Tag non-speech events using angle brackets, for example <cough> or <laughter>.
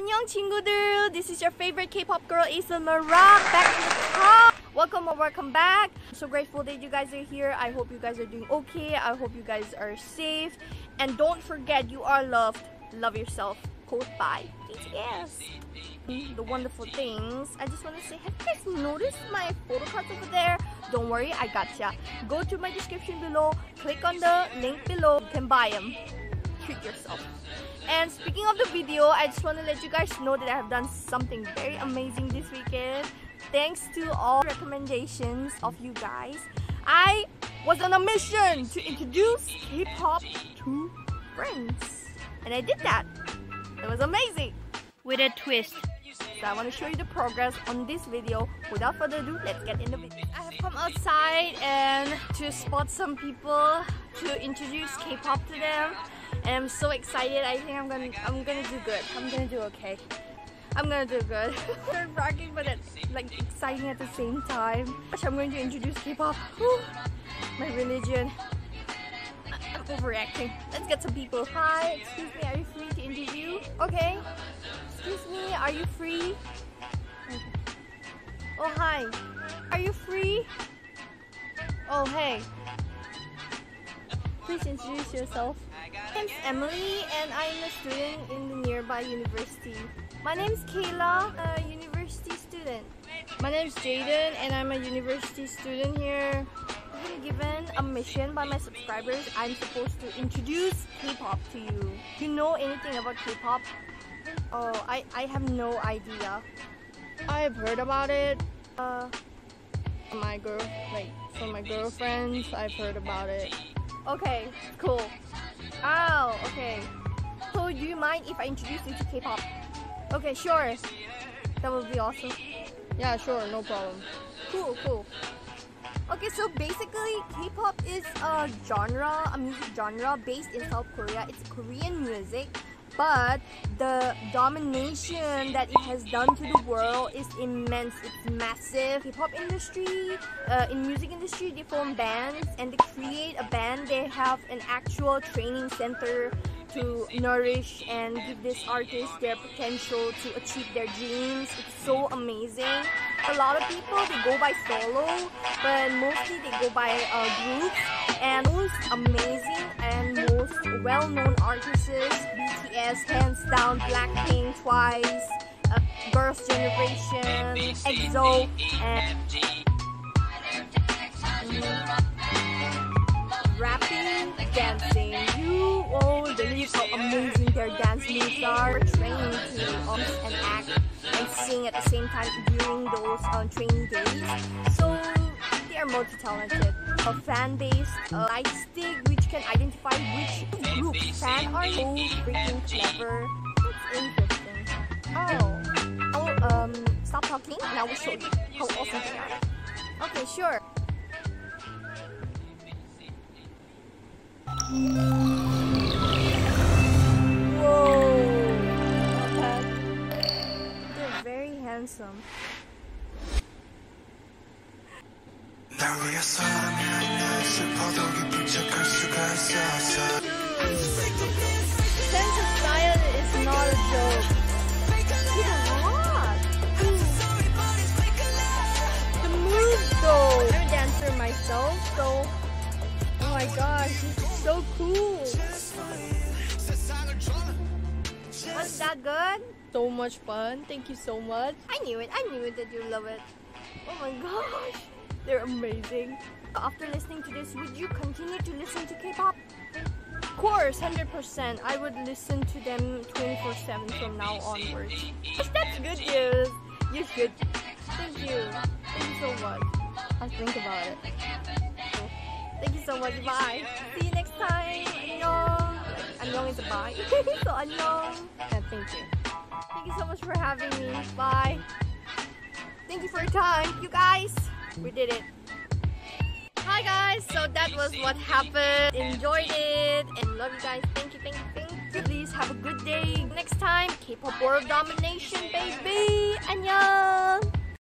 Annyeong 친구들! This is your favorite K-pop girl, Acil Marak, back in the top! Welcome or welcome back! So grateful that you guys are here. I hope you guys are doing okay. I hope you guys are safe. And don't forget, you are loved. Love yourself. Quote by BTS. The wonderful things. I just want to say, have you guys noticed my photo cards over there? Don't worry, I gotcha. Go to my description below. Click on the link below. You can buy them. Treat yourself. And speaking of the video, I just want to let you guys know that I have done something very amazing this weekend. Thanks to all recommendations of you guys, I was on a mission to introduce K-pop to friends. And I did that. It was amazing. With a twist. So I want to show you the progress on this video. Without further ado, let's get in the video. I have come outside and to spot some people to introduce K-pop to them and I'm so excited. I think I'm gonna I'm gonna do good. I'm gonna do okay. I'm gonna do good. <laughs> They're bragging, but it's like exciting at the same time. I'm going to introduce K-pop. My religion. I'm overreacting. Let's get some people. Hi, excuse me, are you free to interview? Okay. Excuse me, are you free? Oh hi. Are you free? Oh hey. Please introduce yourself. My name's Emily and I'm a student in the nearby university. My name's Kayla, a university student. My name's Jaden and I'm a university student here. I've been given a mission by my subscribers. I'm supposed to introduce K-pop to you. Do you know anything about K-pop? Oh, I, I have no idea. I've heard about it. Uh, my girl, like from my girlfriends, I've heard about it. Okay, cool. Oh, okay. So do you mind if I introduce you to K-pop? Okay, sure. That would be awesome. Yeah, sure, no problem. Cool, cool. Okay, so basically K-pop is a genre, a music genre based in South Korea. It's Korean music but the domination that it has done to the world is immense. It's massive. Hip-hop industry uh, in music industry they form bands and they create a band. They have an actual training center to nourish and give these artists their potential to achieve their dreams. It's so amazing. A lot of people they go by solo but mostly they go by uh, groups. And most amazing and well-known artists BTS hands down Blackpink twice uh, Girls' Generation EXO and rapping dancing. You won't believe how amazing. Their dance moves are trained to um, and act and sing at the same time during those um, training days. So they are multi-talented. A fan base, a light stick which can identify which group fan are so freaking clever. It's interesting. Oh, I'll um stop talking and I will show you how awesome they are. Okay, sure. Whoa! Okay. They're very handsome. 날 위해서라면 날 슬퍼도 기쁜 척할 수가 있었어 Sense of style is not a joke Yeah, what? The moves though I'm a dancer myself so Oh my gosh, this is so cool Was that good? So much fun. Thank you so much. I knew it. I knew it that you love it. Oh my gosh. They're amazing. After listening to this, would you continue to listen to K-pop? Of course, 100%. I would listen to them 24-7 from now onwards. That's good news. You should. Thank you. Thank you so much. I'll think about it. Thank you so much. Bye. See you next time. Annyeong. Annyeong is a bye. <laughs> so annyeong. And thank you. Thank you so much for having me. Bye. Thank you for your time, you guys. We did it. Hi guys, so that was what happened. Enjoyed it and love you guys. Thank you, thank you, thank you. Please have a good day. Next time, K-pop world domination, baby. Annyeong!